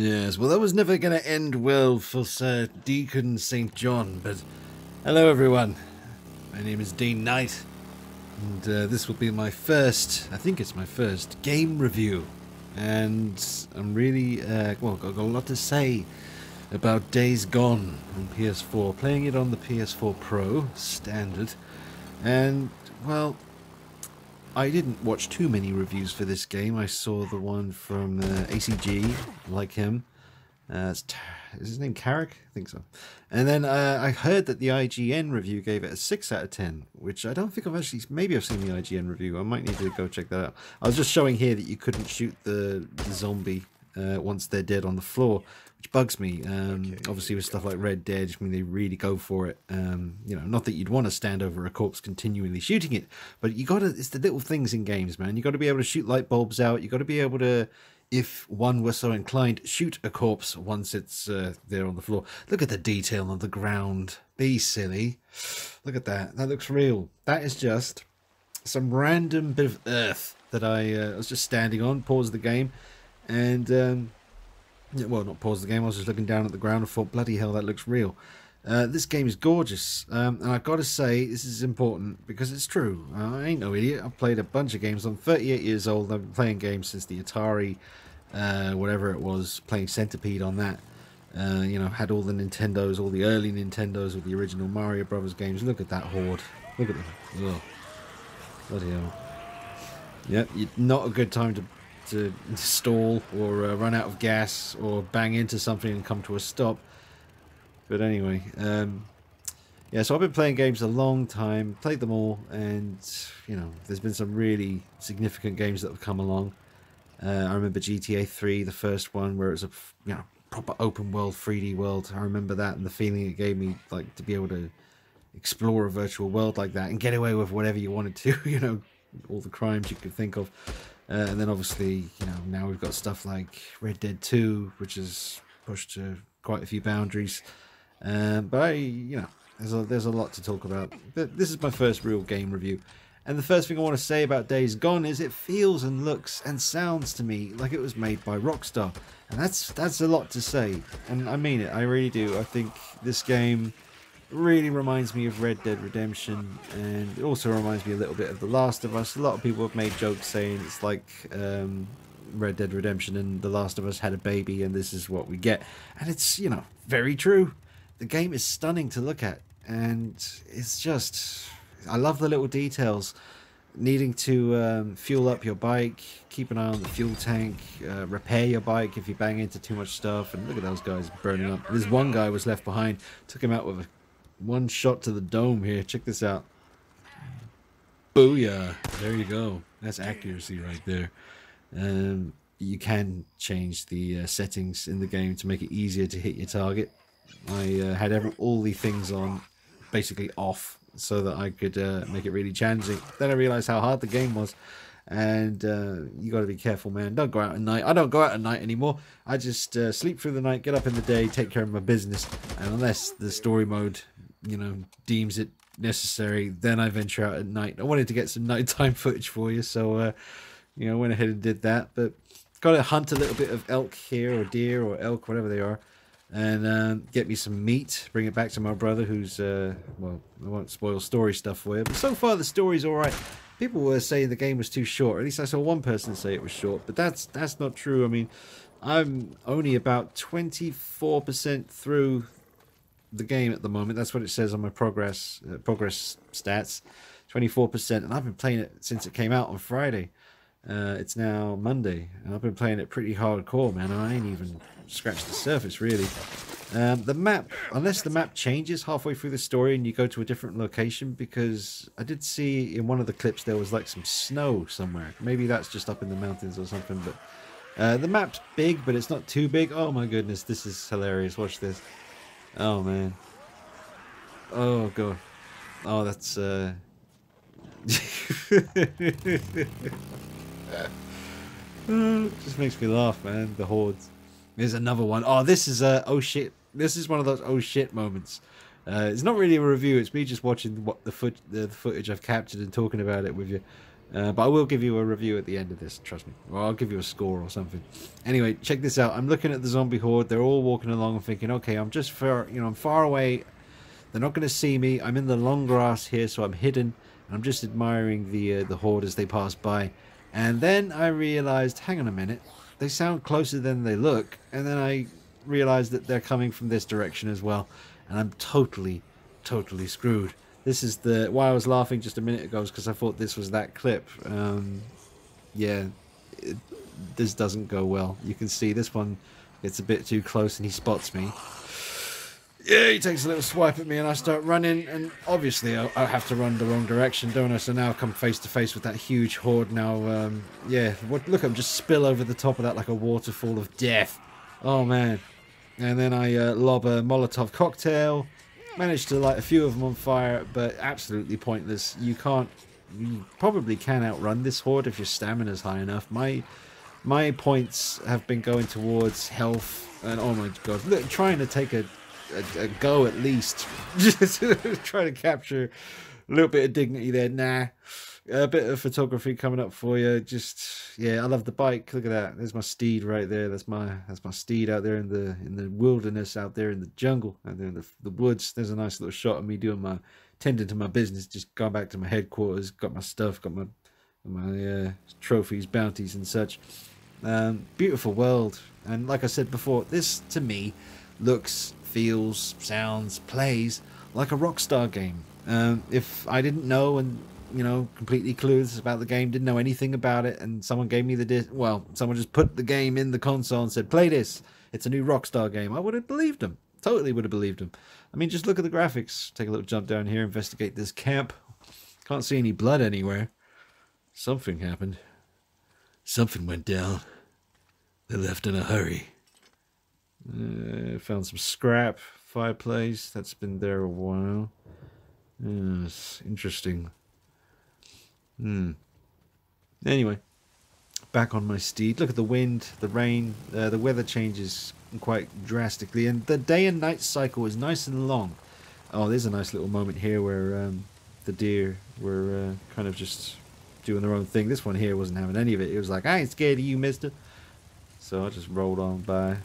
Yes, well, that was never going to end well for Sir Deacon St. John, but hello, everyone. My name is Dean Knight, and uh, this will be my first, I think it's my first, game review. And I'm really, uh, well, got, got a lot to say about Days Gone on PS4. Playing it on the PS4 Pro, standard. And, well, I didn't watch too many reviews for this game. I saw the one from uh, ACG, like him. Uh, is his name Carrick? I think so. And then uh, I heard that the IGN review gave it a 6 out of 10, which I don't think I've actually... Maybe I've seen the IGN review. I might need to go check that out. I was just showing here that you couldn't shoot the, the zombie uh, once they're dead on the floor, which bugs me. Um, okay. Obviously, with stuff like Red Dead, I mean, they really go for it. Um, you know, not that you'd want to stand over a corpse continually shooting it, but you got to. It's the little things in games, man. You got to be able to shoot light bulbs out. You got to be able to, if one were so inclined, shoot a corpse once it's uh, there on the floor. Look at the detail on the ground. Be silly. Look at that. That looks real. That is just some random bit of earth that I uh, was just standing on. Pause the game, and. Um, well, not pause the game. I was just looking down at the ground and thought, bloody hell, that looks real. Uh, this game is gorgeous, um, and I've got to say this is important because it's true. Uh, I ain't no idiot. I've played a bunch of games. I'm 38 years old. I've been playing games since the Atari, uh, whatever it was, playing Centipede on that. Uh, you know, had all the Nintendos, all the early Nintendos with the original Mario Brothers games. Look at that horde. Look at them. Oh, bloody hell. Yep, not a good time to to stall or uh, run out of gas or bang into something and come to a stop. But anyway, um, yeah, so I've been playing games a long time, played them all, and, you know, there's been some really significant games that have come along. Uh, I remember GTA 3, the first one, where it was a, you know, proper open world, 3D world. I remember that and the feeling it gave me, like, to be able to explore a virtual world like that and get away with whatever you wanted to, you know, all the crimes you could think of. Uh, and then obviously, you know, now we've got stuff like Red Dead 2, which has pushed to quite a few boundaries. Um, but I, you know, there's a, there's a lot to talk about. But this is my first real game review. And the first thing I want to say about Days Gone is it feels and looks and sounds to me like it was made by Rockstar. And that's that's a lot to say. And I mean it, I really do. I think this game really reminds me of Red Dead Redemption, and it also reminds me a little bit of The Last of Us. A lot of people have made jokes saying it's like um, Red Dead Redemption and The Last of Us had a baby, and this is what we get. And it's, you know, very true. The game is stunning to look at, and it's just. I love the little details. Needing to um, fuel up your bike, keep an eye on the fuel tank, uh, repair your bike if you bang into too much stuff, and look at those guys burning up. This one guy was left behind, took him out with a one shot to the dome here. Check this out. Booyah. There you go. That's accuracy right there. Um, you can change the uh, settings in the game to make it easier to hit your target. I uh, had every, all the things on basically off so that I could uh, make it really challenging. Then I realized how hard the game was. And uh, you got to be careful, man. Don't go out at night. I don't go out at night anymore. I just uh, sleep through the night, get up in the day, take care of my business. And unless the story mode you know, deems it necessary, then I venture out at night. I wanted to get some nighttime footage for you, so uh, you know, went ahead and did that. But got to hunt a little bit of elk here, or deer, or elk, whatever they are, and um, get me some meat. Bring it back to my brother, who's uh, well, I won't spoil story stuff for you. But so far, the story's all right. People were saying the game was too short. At least I saw one person say it was short, but that's that's not true. I mean, I'm only about 24% through the game at the moment. That's what it says on my progress uh, progress stats, twenty four percent. And I've been playing it since it came out on Friday. Uh, it's now Monday, and I've been playing it pretty hardcore, man. I ain't even scratched the surface really. Um, the map, unless the map changes halfway through the story and you go to a different location, because I did see in one of the clips there was like some snow somewhere. Maybe that's just up in the mountains or something. But uh, the map's big, but it's not too big. Oh my goodness, this is hilarious. Watch this. Oh man. Oh god. Oh, that's uh. just makes me laugh, man. The hordes. There's another one. Oh, this is a uh, oh shit. This is one of those oh shit moments. Uh, it's not really a review. It's me just watching what the foot the, the footage I've captured and talking about it with you. Uh, but I will give you a review at the end of this, trust me. Or I'll give you a score or something. Anyway, check this out. I'm looking at the zombie horde. They're all walking along and thinking, okay, I'm just far, you know, I'm far away. They're not going to see me. I'm in the long grass here, so I'm hidden. And I'm just admiring the uh, the horde as they pass by. And then I realized, hang on a minute, they sound closer than they look. And then I realized that they're coming from this direction as well. And I'm totally, totally screwed. This is the why I was laughing just a minute ago because I thought this was that clip. Um, yeah, it, this doesn't go well. You can see this one gets a bit too close and he spots me. Yeah, he takes a little swipe at me and I start running and obviously I, I have to run the wrong direction, don't I? So now I come face to face with that huge horde now. Um, yeah, what, look, I'm just spill over the top of that like a waterfall of death. Oh man. And then I uh, lob a Molotov cocktail Managed to light a few of them on fire, but absolutely pointless. You can't, you probably can outrun this horde if your stamina's high enough. My my points have been going towards health and oh my god, look, trying to take a, a, a go at least, just trying to capture a little bit of dignity there. Nah, a bit of photography coming up for you. Just yeah, I love the bike. Look at that. There's my steed right there. That's my that's my steed out there in the in the wilderness, out there in the jungle, out there in the the woods. There's a nice little shot of me doing my tending to my business. Just going back to my headquarters. Got my stuff. Got my my uh, trophies, bounties, and such. Um, beautiful world, and like I said before, this to me looks, feels, sounds, plays like a Rockstar game. Um, if I didn't know and you know, completely clueless about the game, didn't know anything about it, and someone gave me the disc. Well, someone just put the game in the console and said, "Play this. It's a new Rockstar game." I would have believed them. Totally would have believed them. I mean, just look at the graphics. Take a little jump down here, investigate this camp. Can't see any blood anywhere. Something happened. Something went down. They left in a hurry. Uh, found some scrap fireplace. That's been there a while. Yes, interesting. Hmm. Anyway, back on my steed. Look at the wind, the rain, uh, the weather changes quite drastically, and the day and night cycle is nice and long. Oh, there's a nice little moment here where um, the deer were uh, kind of just doing their own thing. This one here wasn't having any of it. It was like, I ain't scared of you, mister. So I just rolled on by.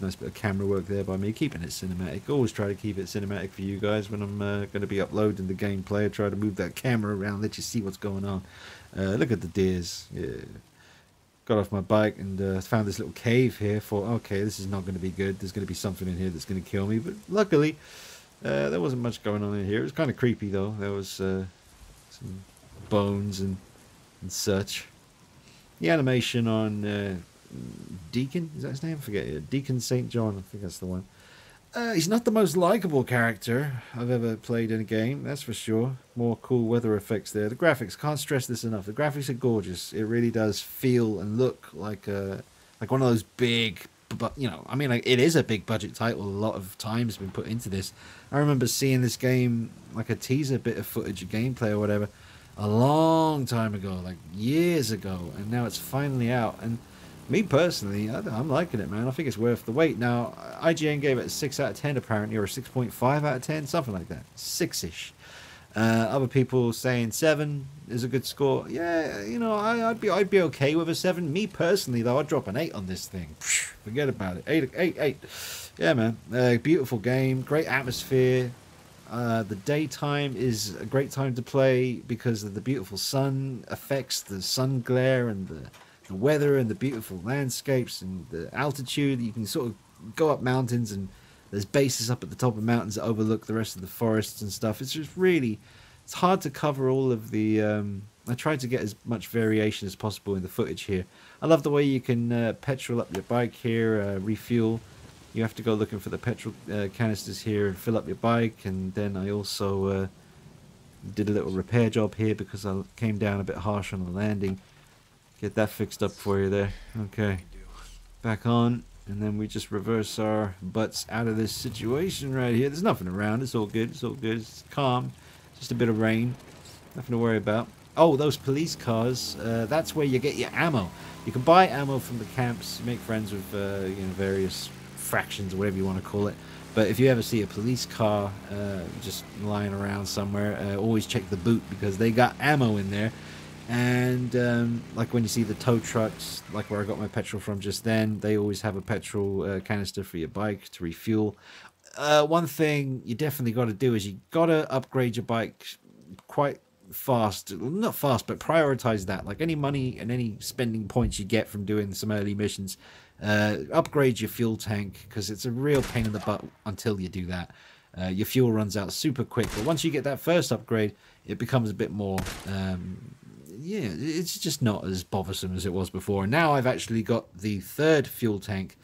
Nice bit of camera work there by me, keeping it cinematic. Always try to keep it cinematic for you guys when I'm uh, going to be uploading the gameplay. I try to move that camera around, let you see what's going on. Uh, look at the deers. Yeah. Got off my bike and uh, found this little cave here. Thought, okay, this is not going to be good. There's going to be something in here that's going to kill me. But luckily, uh, there wasn't much going on in here. It was kind of creepy though. There was uh, some bones and, and such. The animation on uh, Deacon, is that his name? I forget it. Deacon St. John, I think that's the one. Uh, he's not the most likable character I've ever played in a game, that's for sure. More cool weather effects there. The graphics, can't stress this enough. The graphics are gorgeous. It really does feel and look like a, like one of those big, but you know, I mean, like it is a big budget title. A lot of time's been put into this. I remember seeing this game, like a teaser bit of footage gameplay or whatever, a long time ago, like years ago, and now it's finally out. And me personally, I'm liking it, man. I think it's worth the wait. Now, IGN gave it a 6 out of 10 apparently, or a 6.5 out of 10, something like that. 6-ish. Uh, other people saying 7 is a good score. Yeah, you know, I, would be I'd be okay with a 7. Me personally, though, I'd drop an 8 on this thing. Forget about it. 8, 8, 8. Yeah, man. Uh, beautiful game. Great atmosphere. Uh, the daytime is a great time to play because of the beautiful sun affects the sun glare and the the weather and the beautiful landscapes and the altitude. You can sort of go up mountains and there's bases up at the top of mountains that overlook the rest of the forests and stuff. It's just really, it's hard to cover all of the. Um, I tried to get as much variation as possible in the footage here. I love the way you can uh, petrol up your bike here, uh, refuel. You have to go looking for the petrol uh, canisters here and fill up your bike. And then I also uh, did a little repair job here because I came down a bit harsh on the landing. Get that fixed up for you there. Okay. Back on. And then we just reverse our butts out of this situation right here. There's nothing around. It's all good. It's all good. It's calm. Just a bit of rain. Nothing to worry about. Oh, those police cars. Uh, that's where you get your ammo. You can buy ammo from the camps. Make friends with uh, you know various fractions or whatever you want to call it. But if you ever see a police car uh, just lying around somewhere, uh, always check the boot because they got ammo in there And um, like when you see the tow trucks, like where I got my petrol from just then, they always have a petrol uh, canister for your bike to refuel. Uh, one thing you definitely got to do is you got to upgrade your bike quite fast not fast but prioritize that like any money and any spending points you get from doing some early missions uh, upgrade your fuel tank because it's a real pain in the butt until you do that uh, your fuel runs out super quick but once you get that first upgrade it becomes a bit more um, yeah it's just not as bothersome as it was before and now i've actually got the third fuel tank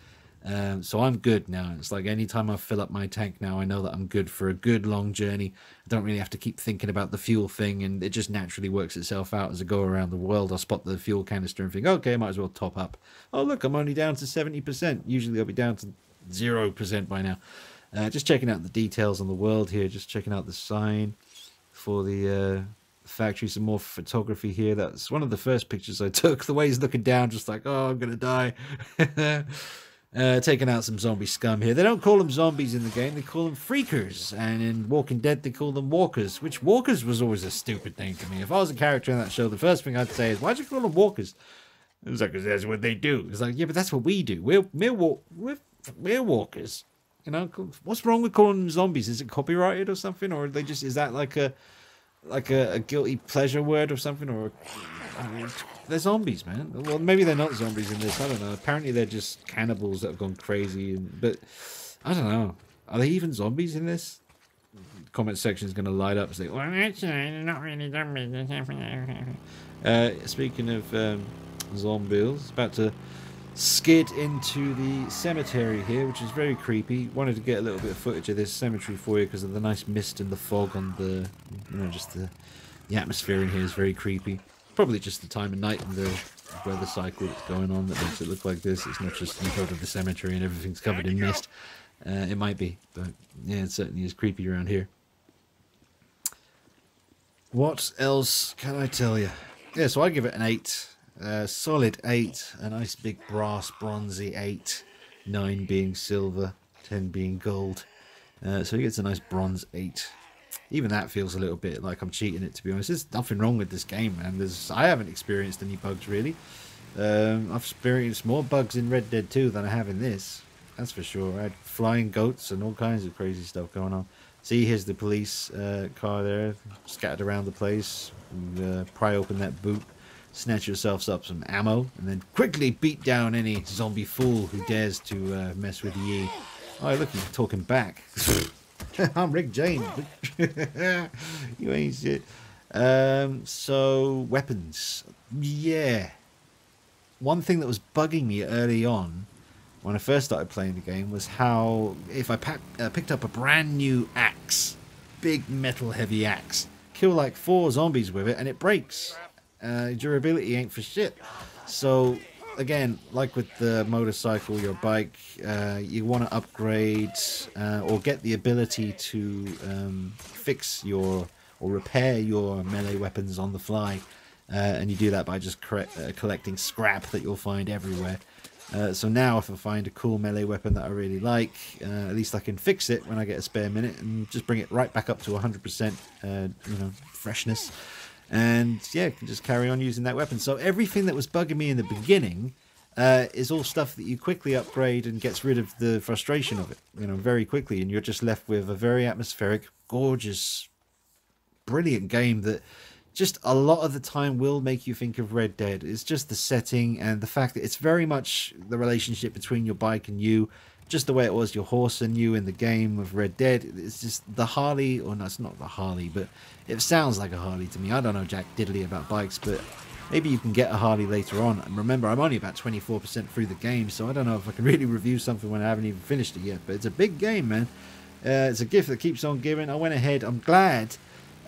um, so I'm good now. It's like anytime I fill up my tank now, I know that I'm good for a good long journey. I don't really have to keep thinking about the fuel thing, and it just naturally works itself out as I go around the world. I'll spot the fuel canister and think, okay, I might as well top up. Oh, look, I'm only down to 70%. Usually I'll be down to 0% by now. Uh, just checking out the details on the world here, just checking out the sign for the uh, factory. Some more photography here. That's one of the first pictures I took. The way he's looking down, just like, oh, I'm going to die. Uh, taking out some zombie scum here. They don't call them zombies in the game, they call them freakers. And in Walking Dead, they call them walkers, which walkers was always a stupid name to me. If I was a character in that show, the first thing I'd say is, why'd you call them walkers? It was like, because that's what they do. It's like, yeah, but that's what we do. We're, we're, we're, we're walkers. You know, what's wrong with calling them zombies? Is it copyrighted or something? Or they just, is that like a, like a, a guilty pleasure word or something? Or they're zombies, man. Well, maybe they're not zombies in this. I don't know. Apparently, they're just cannibals that have gone crazy. But I don't know. Are they even zombies in this? comment section is going to light up. Say, well, actually, not really zombies. uh, speaking of um, zombies, about to skid into the cemetery here, which is very creepy. Wanted to get a little bit of footage of this cemetery for you because of the nice mist and the fog on the, you know, just the the atmosphere in here is very creepy probably just the time of night and the weather cycle that's going on that makes it look like this. It's not just you go to the cemetery and everything's covered in mist. Uh, it might be, but yeah, it certainly is creepy around here. What else can I tell you? Yeah, so I give it an 8. Uh, solid 8. A nice big brass bronzy 8. 9 being silver, 10 being gold. Uh, so he gets a nice bronze 8 even that feels a little bit like I'm cheating it to be honest. There's nothing wrong with this game, man. There's I haven't experienced any bugs really. Um, I've experienced more bugs in Red Dead 2 than I have in this. That's for sure. I had flying goats and all kinds of crazy stuff going on. See, here's the police uh, car there, scattered around the place. uh, pry open that boot, snatch yourselves up some ammo, and then quickly beat down any zombie fool who dares to uh, mess with ye. Oh, look, he's talking back. I'm Rick James. you ain't shit. Um, so weapons, yeah. One thing that was bugging me early on, when I first started playing the game, was how if I pack, uh, picked up a brand new axe, big metal heavy axe, kill like four zombies with it, and it breaks. Uh, durability ain't for shit. So again, like with the motorcycle, your bike, uh, you want to upgrade uh, or get the ability to um, fix your or repair your melee weapons on the fly. Uh, and you do that by just uh, collecting scrap that you'll find everywhere. Uh, so now if I find a cool melee weapon that I really like, uh, at least I can fix it when I get a spare minute and just bring it right back up to 100% you know, freshness and yeah, can just carry on using that weapon. So everything that was bugging me in the beginning uh, is all stuff that you quickly upgrade and gets rid of the frustration of it, you know, very quickly, and you're just left with a very atmospheric, gorgeous, brilliant game that just a lot of the time will make you think of Red Dead. It's just the setting and the fact that it's very much the relationship between your bike and you just the way it was your horse and you in the game of Red Dead. It's just the Harley, or no, it's not the Harley, but it sounds like a Harley to me. I don't know Jack Diddley about bikes, but maybe you can get a Harley later on. And remember, I'm only about 24% through the game, so I don't know if I can really review something when I haven't even finished it yet. But it's a big game, man. Uh, it's a gift that keeps on giving. I went ahead. I'm glad.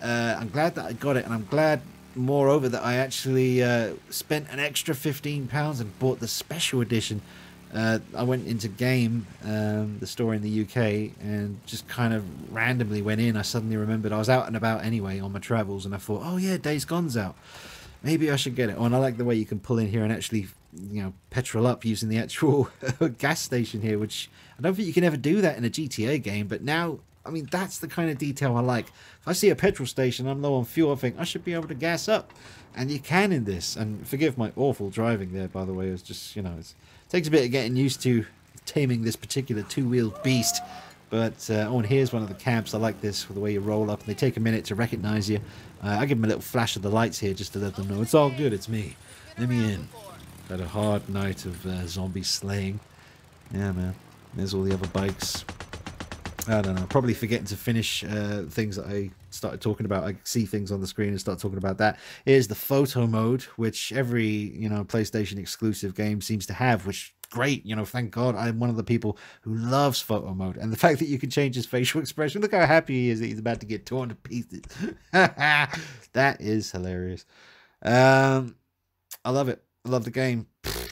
Uh, I'm glad that I got it, and I'm glad, moreover, that I actually uh, spent an extra 15 pounds and bought the special edition uh, I went into Game, um, the store in the UK, and just kind of randomly went in. I suddenly remembered I was out and about anyway on my travels, and I thought, oh yeah, Days Gone's out. Maybe I should get it. Oh, and I like the way you can pull in here and actually, you know, petrol up using the actual gas station here, which I don't think you can ever do that in a GTA game. But now I mean, that's the kind of detail I like. If I see a petrol station, I'm low on fuel, I think I should be able to gas up. And you can in this. And forgive my awful driving there, by the way. It's just, you know, it takes a bit of getting used to taming this particular two-wheeled beast. But, uh, oh, and here's one of the camps. I like this, the way you roll up. And they take a minute to recognize you. Uh, I give them a little flash of the lights here just to let them know it's all good, it's me. Let me in. Had a hard night of uh, zombie slaying. Yeah, man. There's all the other bikes. I don't know. Probably forgetting to finish uh, things that I started talking about. I see things on the screen and start talking about that is the photo mode, which every you know PlayStation exclusive game seems to have. Which great, you know. Thank God, I'm one of the people who loves photo mode, and the fact that you can change his facial expression. Look how happy he is that he's about to get torn to pieces. that is hilarious. Um, I love it. I love the game.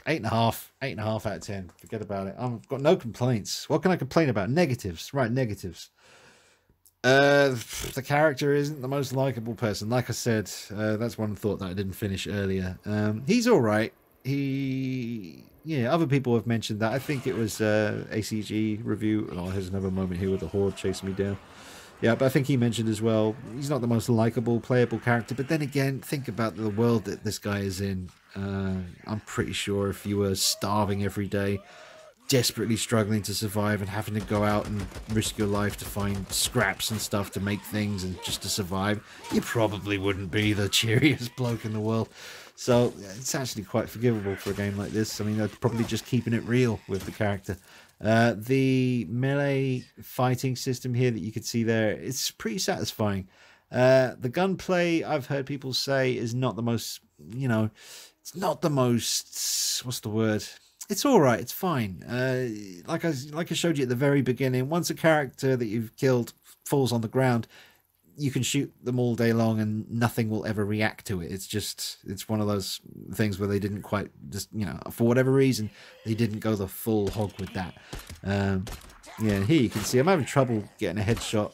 Eight and a half. Eight and a half out of ten. Forget about it. I've got no complaints. What can I complain about? Negatives. Right, negatives. Uh, the character isn't the most likable person. Like I said, uh, that's one thought that I didn't finish earlier. Um, he's all right. He, yeah, other people have mentioned that. I think it was uh, ACG review. Oh, here's another moment here with the horde chasing me down. Yeah, but I think he mentioned as well, he's not the most likable, playable character. But then again, think about the world that this guy is in. Uh, I'm pretty sure if you were starving every day, desperately struggling to survive and having to go out and risk your life to find scraps and stuff to make things and just to survive, you probably wouldn't be the cheeriest bloke in the world. So it's actually quite forgivable for a game like this. I mean, they're probably just keeping it real with the character. Uh, the melee fighting system here that you can see there, it's pretty satisfying. Uh, the gunplay, I've heard people say, is not the most, you know, it's not the most, what's the word? It's all right. It's fine. Uh, like I like I showed you at the very beginning. Once a character that you've killed falls on the ground, you can shoot them all day long and nothing will ever react to it. It's just it's one of those things where they didn't quite just you know for whatever reason they didn't go the full hog with that. Um, yeah, here you can see I'm having trouble getting a headshot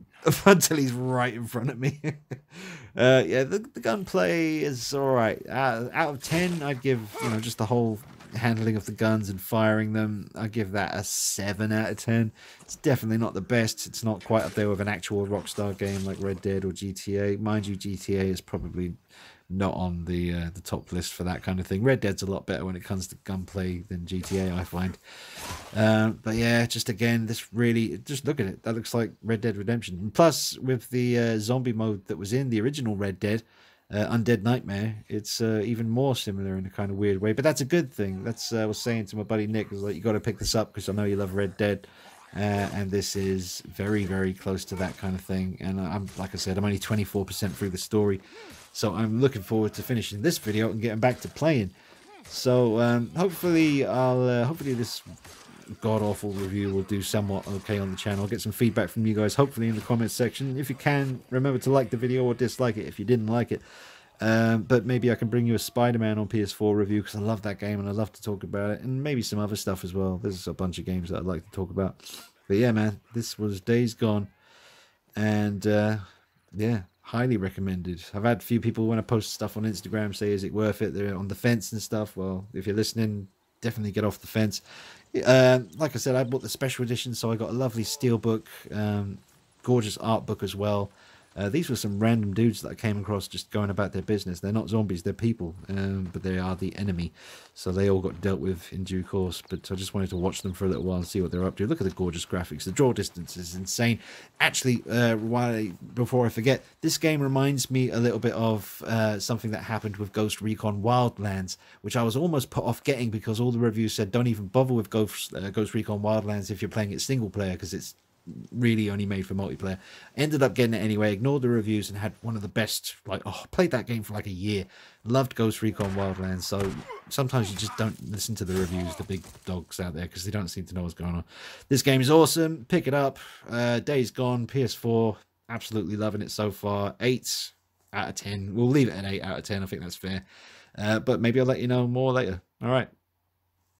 until he's right in front of me. uh, yeah, the, the gunplay is all right. Uh, out of ten, I'd give you know just the whole handling of the guns and firing them, I give that a 7 out of 10. It's definitely not the best. It's not quite up there with an actual Rockstar game like Red Dead or GTA. Mind you, GTA is probably not on the uh, the top list for that kind of thing. Red Dead's a lot better when it comes to gunplay than GTA, I find. Um, but yeah, just again, this really just look at it. That looks like Red Dead Redemption. And plus, with the uh, zombie mode that was in the original Red Dead, uh, Undead Nightmare, it's uh, even more similar in a kind of weird way. But that's a good thing. That's uh, I was saying to my buddy Nick, is like you got to pick this up because I know you love Red Dead, uh, and this is very very close to that kind of thing. And I'm like I said, I'm only 24% through the story, so I'm looking forward to finishing this video and getting back to playing. So um, hopefully I'll uh, hopefully this god awful review will do somewhat okay on the channel. Get some feedback from you guys, hopefully in the comments section. If you can, remember to like the video or dislike it if you didn't like it. Um, but maybe I can bring you a Spider-Man on PS4 review because I love that game and I love to talk about it, and maybe some other stuff as well. There's a bunch of games that I'd like to talk about. But yeah, man, this was Days Gone, and uh, yeah, highly recommended. I've had a few people when I post stuff on Instagram say, "Is it worth it?" They're on the fence and stuff. Well, if you're listening, definitely get off the fence. Uh, like I said, I bought the special edition, so I got a lovely steelbook, um, gorgeous art book as well. Uh, these were some random dudes that I came across just going about their business. They're not zombies, they're people, um, but they are the enemy. So they all got dealt with in due course. But I just wanted to watch them for a little while and see what they're up to. Look at the gorgeous graphics. The draw distance is insane. Actually, uh, while before I forget, this game reminds me a little bit of uh, something that happened with Ghost Recon Wildlands, which I was almost put off getting because all the reviews said don't even bother with Ghost, uh, Ghost Recon Wildlands if you're playing it single player because it's really only made for multiplayer. Ended up getting it anyway, ignored the reviews and had one of the best, like, oh, played that game for like a year. Loved Ghost Recon Wildlands. So sometimes you just don't listen to the reviews, the big dogs out there, because they don't seem to know what's going on. This game is awesome. Pick it up. Uh, Days Gone, PS4. Absolutely loving it so far. 8 out of 10. We'll leave it at 8 out of 10. I think that's fair. Uh, but maybe I'll let you know more later. All right.